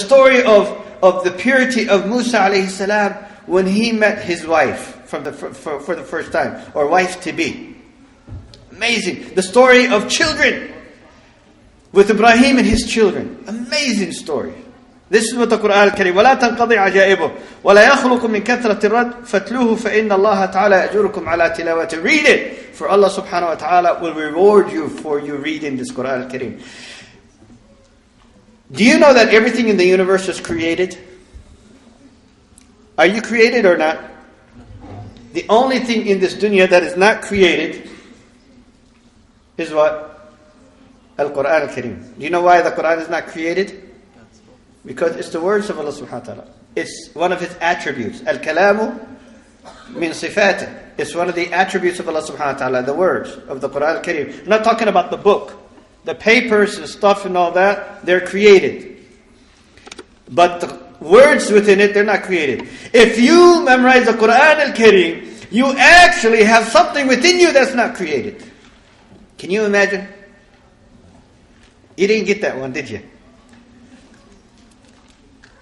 story of, of the purity of Musa alayhi salam when he met his wife from the, for, for the first time, or wife to be. Amazing. The story of children with Ibrahim and his children. Amazing story. This is what the Quran al-Karim. ولا تنقضي عجائبه ولا يخلق من كثرة الرد فاتلوه فإن الله تعالى يأجركم على تلاوته. Read it, for Allah subhanahu wa ta'ala will reward you for you reading this Quran al-Karim. do you know that everything in the universe is created? Are you created or not? The only thing in this dunya that is not created is what? Al Quran al Kareem. Do you know why the Quran is not created? Because it's the words of Allah subhanahu wa ta'ala. It's one of His attributes. Al Kalamu min sifatih. It's one of the attributes of Allah subhanahu wa ta'ala, the words of the Quran al Kareem. I'm not talking about the book. The papers and stuff and all that, they're created. But the words within it, they're not created. If you memorize the Quran al Kareem, you actually have something within you that's not created. Can you imagine? You didn't get that one, did you?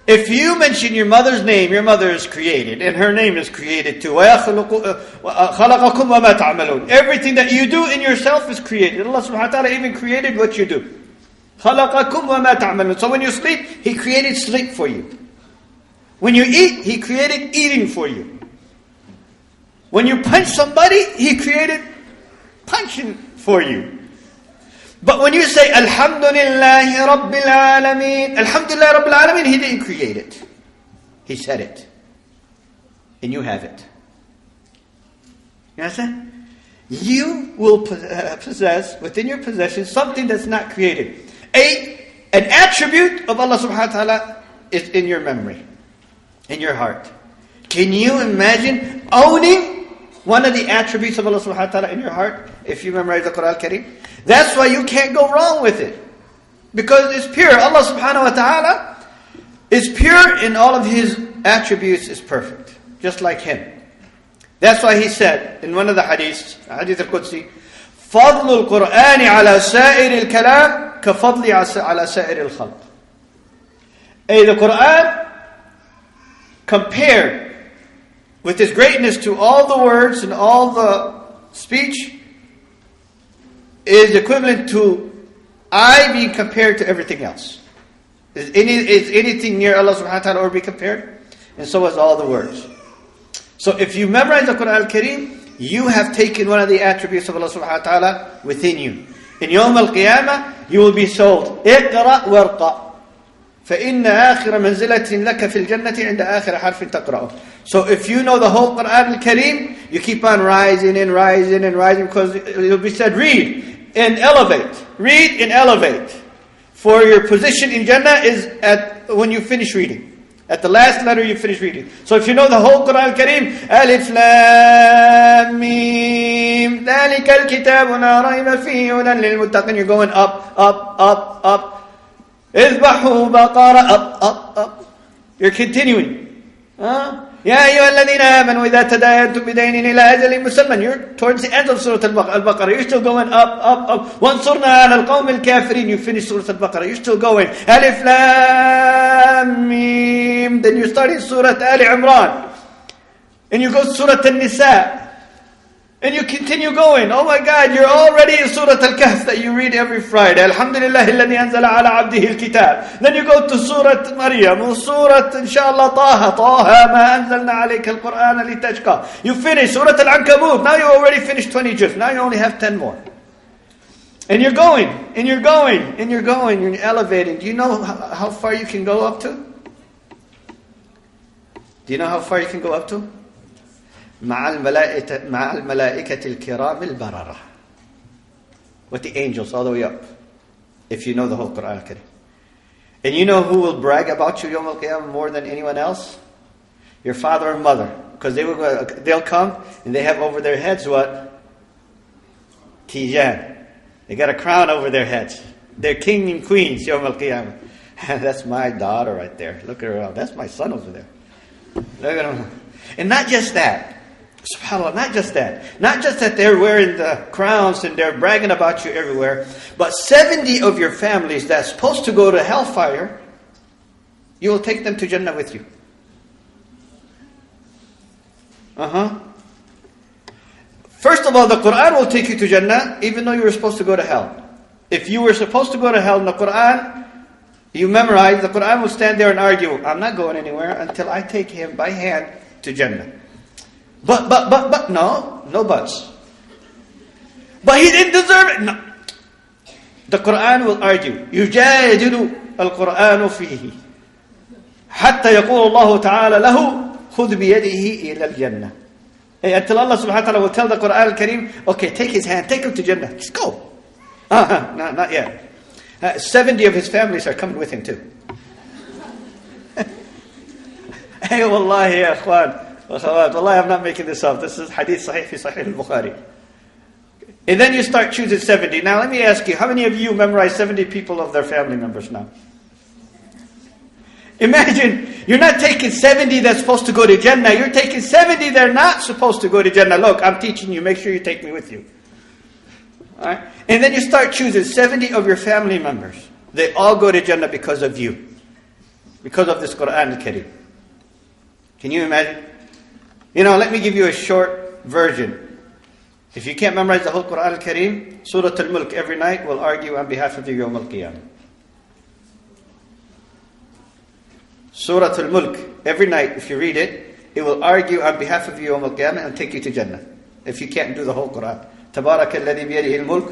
If you mention your mother's name, your mother is created, and her name is created too. Uh, uh, Everything that you do in yourself is created. Allah subhanahu wa ta'ala even created what you do. So when you sleep, He created sleep for you. When you eat, He created eating for you. When you punch somebody, He created punching for you. But when you say Alhamdulillah Rabbil Alameen, Alhamdulillah Rabbil Alameen, He didn't create it. He said it. And you have it. You understand? You will uh, possess within your possession something that's not created. A, an attribute of Allah subhanahu wa ta'ala is in your memory, in your heart. Can you imagine owning one of the attributes of Allah subhanahu wa ta'ala in your heart if you memorize the Quran Kareem? That's why you can't go wrong with it. Because it's pure. Allah subhanahu wa ta'ala is pure in all of His attributes is perfect. Just like Him. That's why He said in one of the hadiths, Hadith al-Qudsi, فضل القرآن على سائر الكلام كفضل على سائر الخلق. Hey, the Quran compared with its greatness to all the words and all the speech is equivalent to I being compared to everything else. Is, any, is anything near Allah subhanahu wa ta'ala or be compared? And so is all the words. So if you memorize the Quran al-Kareem, you have taken one of the attributes of Allah subhanahu wa ta'ala within you. In Yawm al-Qiyamah, you will be told, اقرأ وارقى فإن آخر منزلة لك في الجنة عند آخر حرف تقرأه. So if you know the whole Quran al-Kareem, you keep on rising and rising and rising because it will be said, read and elevate. Read and elevate. For your position in Jannah is at when you finish reading. At the last letter you finish reading. So if you know the whole Quran Kareem, Alif Lam Mim, ذلك الكتاب لا ريب فيه هدى للمتقين. You're going up, up, up, up. اذبحوا بقرة. أب أب أب. You're continuing. يا أيها الذين آمنوا إذا تداينتم بدين إلى أجل مسمى. You're towards the end of سورة البقرة You're still going up, up, up. وانصرنا على القوم الكافرين. You finish سورة البقرة You're still going. ألف لام ميم. Then you start سورة آل عمران And you go to Al-Nisa. And you continue going. Oh my God, you're already in Surah Al-Kahf that you read every Friday. Alhamdulillah الذي أنزل على عبده الكتاب. Then you go to Surah Maryam, Surah inshallah Taha, Taha ما أنزلنا عليك القرآن لتشقى. You finish Surah Al-Ankabut. Now you already finished 20 juz. Now you only have 10 more. And you're going, and you're going, and you're going, you're elevating. Do you know how far you can go up to? Do you know how far you can go up to? مع الملائكة مع الملائكة الكرام البررة with the angels all the way up if you know the whole Quran al and you know who will brag about you Yom Al Qiyamah more than anyone else your father and mother because they will go, they'll come and they have over their heads what tijan they got a crown over their heads they're king and queens Yom Al Qiyamah that's my daughter right there look at her that's my son over there look at him and not just that SubhanAllah, not just that. Not just that they're wearing the crowns and they're bragging about you everywhere, but 70 of your families that's supposed to go to hellfire, You will take them to Jannah with you. Uh huh. First of all, the Quran will take you to Jannah, even though you were supposed to go to hell. If you were supposed to go to hell in the Quran, you memorize, the Quran will stand there and argue, I'm not going anywhere until I take him by hand to Jannah. But, but, but, but, no, no buts. But he didn't deserve it. No. The Quran will argue, يجادل القرآن فيه حتى يقول الله تعالى له خذ بيده إلى الجنة Hey, until Allah subhanahu wa ta'ala will tell the Quran al-Kareem, okay, take his hand, take him to Jannah. Just go. Uh-huh, not, not yet. Uh, 70 of his families are coming with him too. hey, wallahi, ya akhwan, uh, wallahi, I'm not making this up. This is hadith sahih fi sahih al-Bukhari. And then you start choosing 70. Now let me ask you, how many of you memorize 70 people of their family members now? Imagine you're not taking 70 that's supposed to go to Jannah. You're taking 70 that are not supposed to go to Jannah. Look, I'm teaching you. Make sure you take me with you. And then you start choosing 70 of your family members. They all go to Jannah because of you. Because of this Quran al-Karim. Can you imagine? You know, let me give you a short version. If you can't memorize the whole Quran al-Karim, Surah Al-Mulk every night will argue on behalf of you Yawm al-Qiyamah. Surah Al Mulk, every night, if you read it, it will argue on behalf of you Yawm al Qiyamah and take you to Jannah. If you can't do the whole Quran. تبارك الذي بيده الملك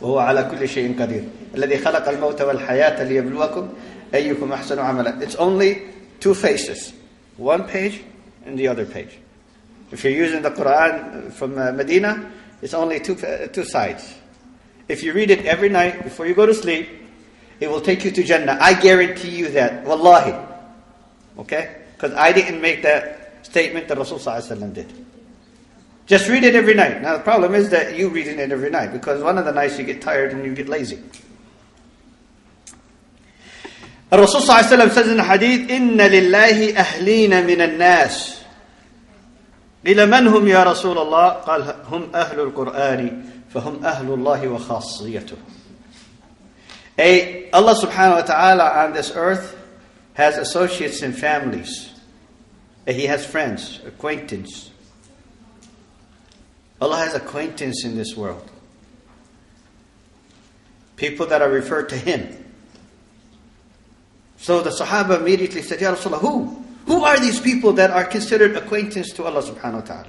وهو على كل شيء قدير الذي خلق الموت والحياة ليبلوكم أيكم أحسن عملا It's only two faces. One page and the other page. If you're using the Quran from uh, Medina, it's only two, uh, two sides. If you read it every night before you go to sleep, it will take you to Jannah. I guarantee you that. Wallahi. Okay? Because I didn't make that statement that Rasulullah did. Just read it every night. Now the problem is that you reading it every night because one of the nights you get tired and you get lazy. الرسول صلى الله عليه وسلم the hadith إن لله أهلين من الناس قيل من هم يا رسول الله قال هم أهل القرآن فهم أهل الله وخاصيته A, Allah subhanahu wa ta'ala on this earth has associates and families. He has friends, acquaintance. Allah has acquaintance in this world. People that are referred to Him. So the Sahaba immediately said, Ya Rasulullah, who? Who are these people that are considered acquaintance to Allah subhanahu wa ta'ala?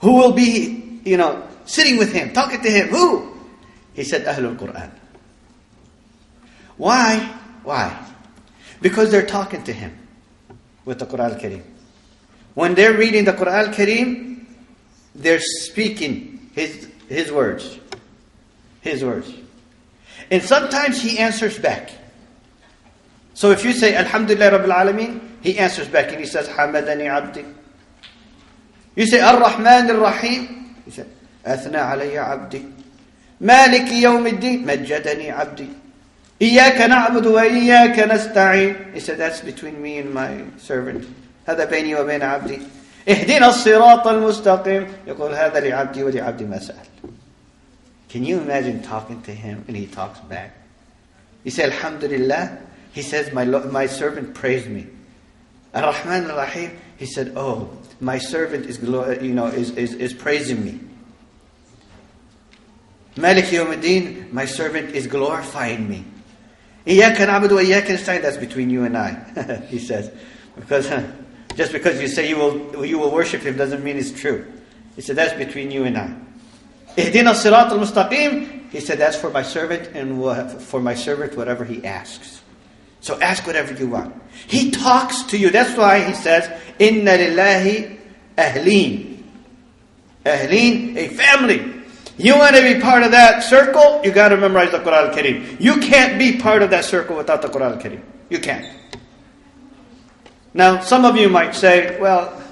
Who will be, you know, sitting with Him, talking to Him? Who? He said, Ahlul Quran. Why? Why? Because they're talking to him with the Quran al-Karim. When they're reading the Quran al-Karim, they're speaking his, his words. His words. And sometimes he answers back. So if you say Alhamdulillah Rabbil Alameen, he answers back and he says Hamidani Abdi. You say Ar-Rahman Ar-Rahim, he says Athna Alayya Abdi. مالك abdi. الدين مجدني عبدي إياك نعبد وإياك نستعين He said that's between me and my servant هذا بيني وبين عبدي اهدنا الصراط المستقيم يقول هذا لعبدي ولعبدي ما سأل Can you imagine talking to him and he talks back? He said, Alhamdulillah, he says, My, lo- my servant praised me. Ar Rahman Ar Rahim, he said, Oh, my servant is, glo- you know, is, is, is praising me. Malik Yawmuddin, my servant is glorifying me. Iyaka na'budu wa iyaka nasta'in, that's between you and I, he says. Because just because you say you will, you will worship him doesn't mean it's true. He said, that's between you and I. Ihdina sirat al-mustaqim, he said, that's for my servant and for my servant whatever he asks. So ask whatever you want. He talks to you. That's why he says, Inna lillahi ahleen. Ahleen, a family. You want to be part of that circle, you got to memorize the Quran al-Karim. You can't be part of that circle without the Quran al-Karim. You can't. Now, some of you might say, well,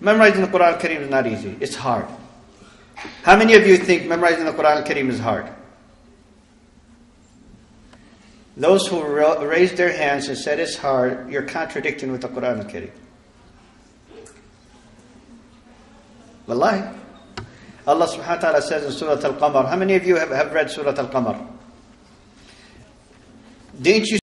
memorizing the Quran al-Karim is not easy. It's hard. How many of you think memorizing the Quran al-Karim is hard? Those who raised their hands and said it's hard, you're contradicting with the Quran al-Karim. Wallahi. Allah subhanahu wa ta'ala says in Surah Al-Qamar, how many of you have, have read Surah Al-Qamar? Didn't you